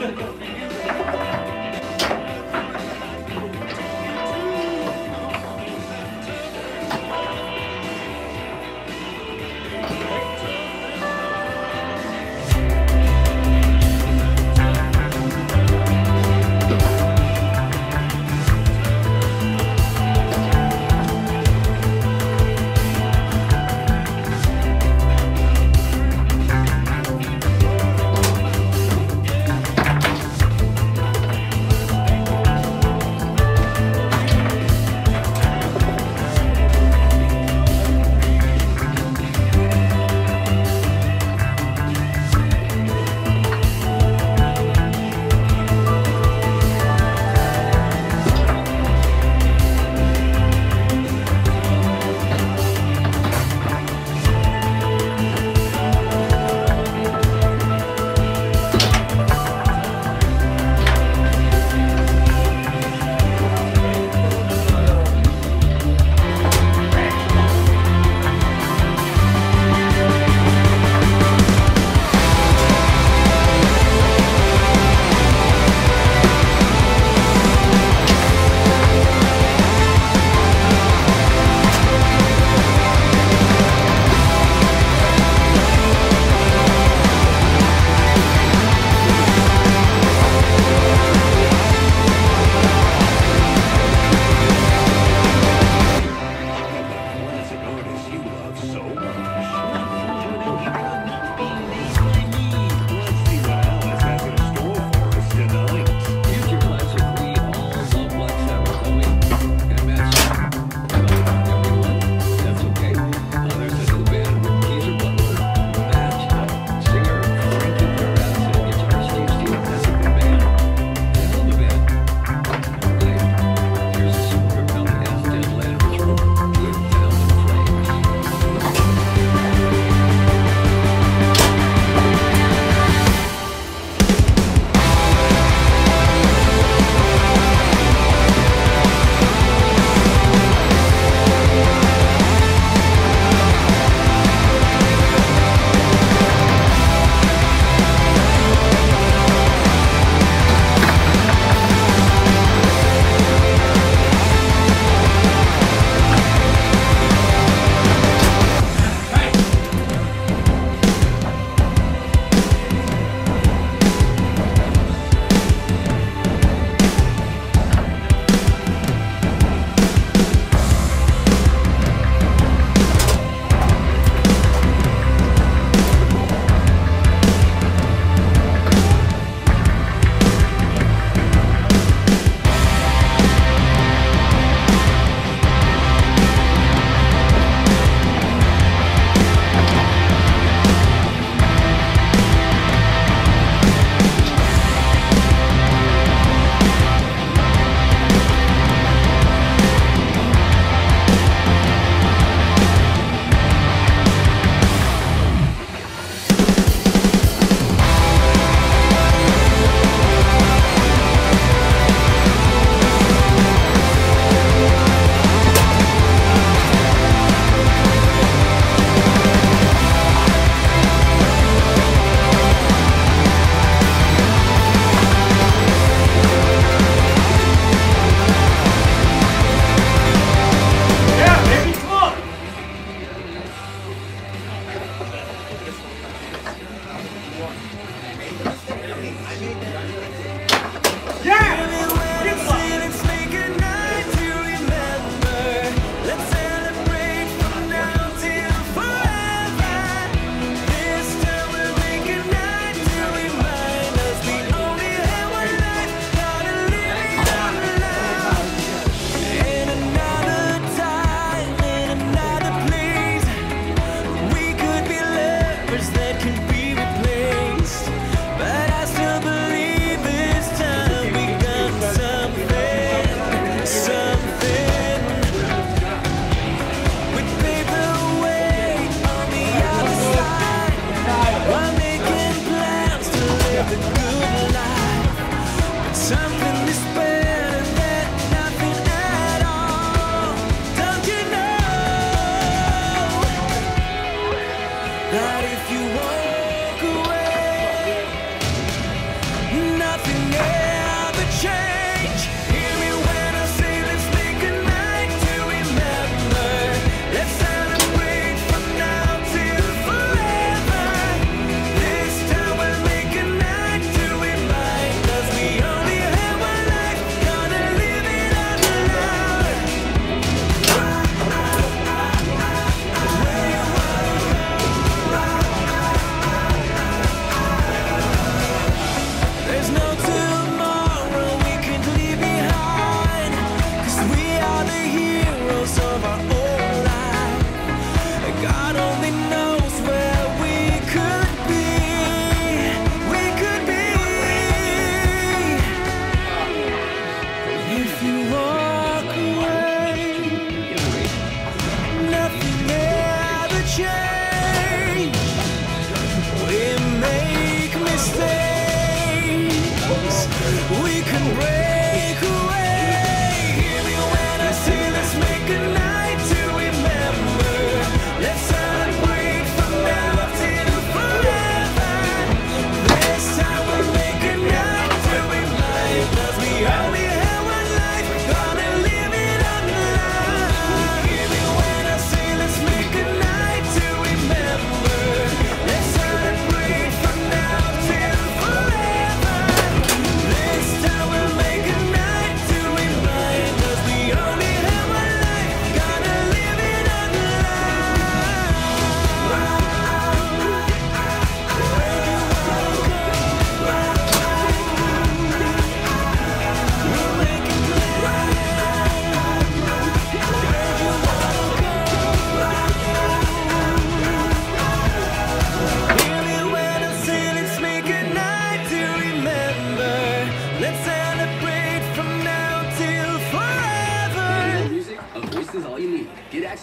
何?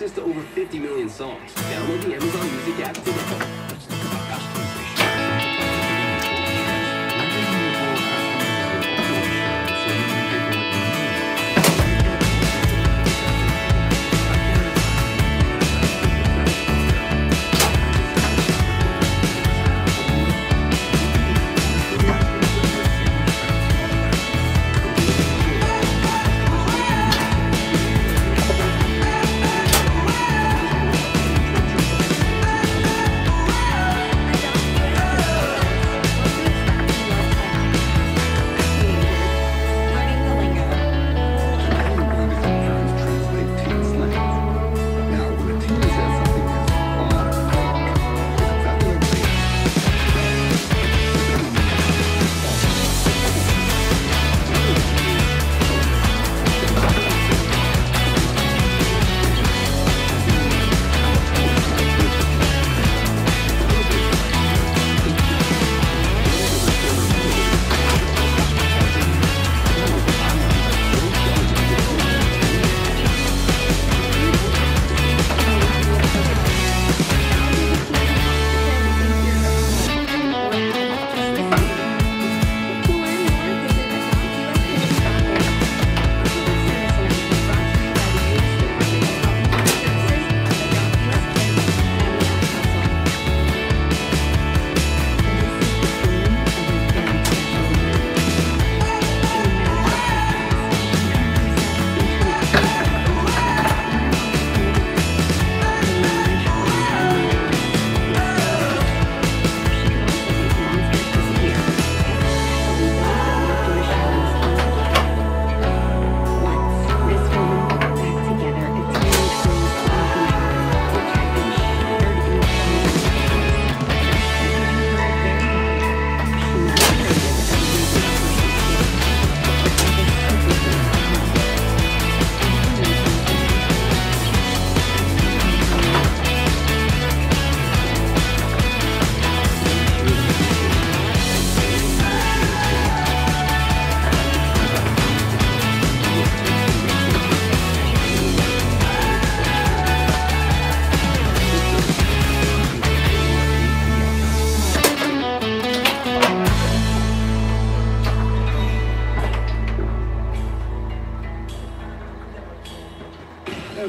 access to over 50 million songs. Download the Amazon Music app today.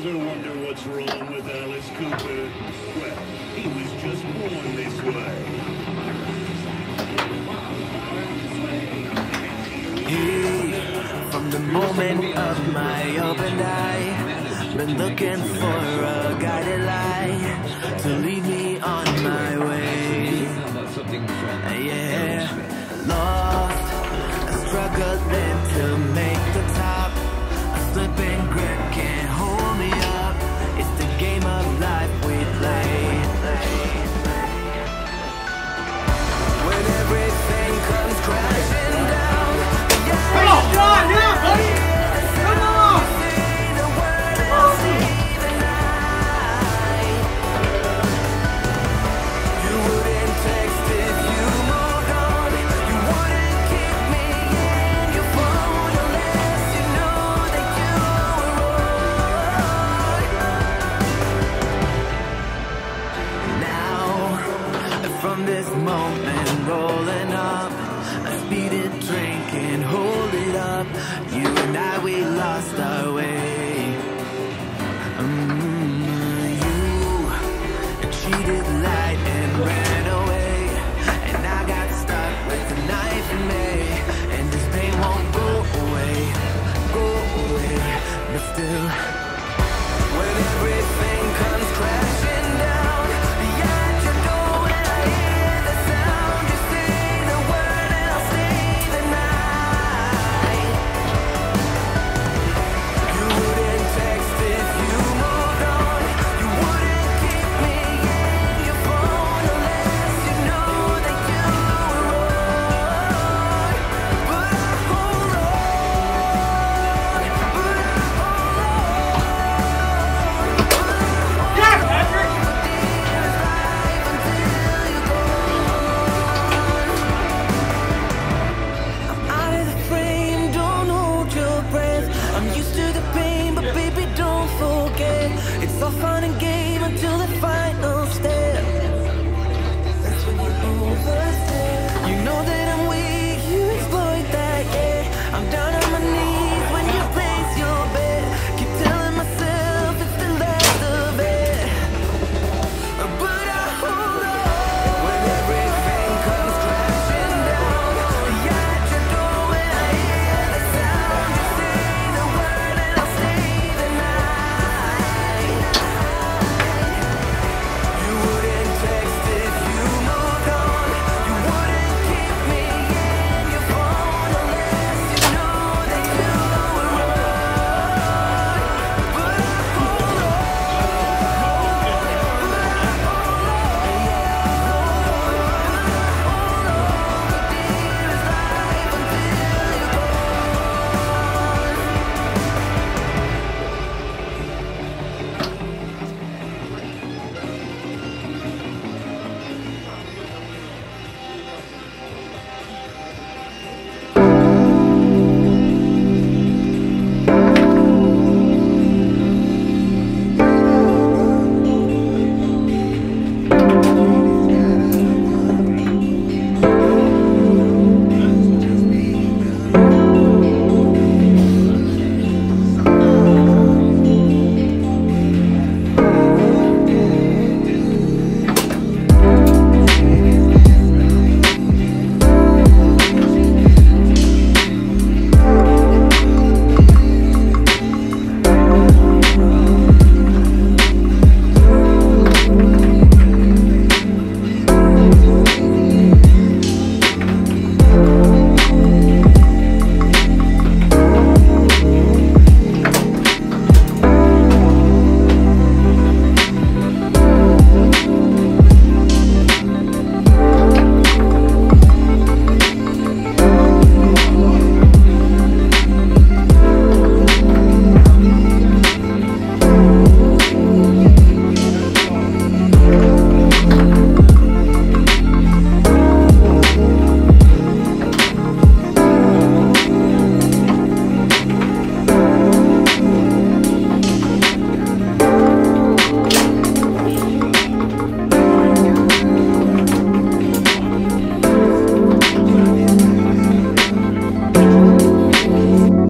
ever wonder what's wrong with Alice Cooper? Well, he was just born this way. From the moment of my opened eye, been looking for a guided light to lead me on 人类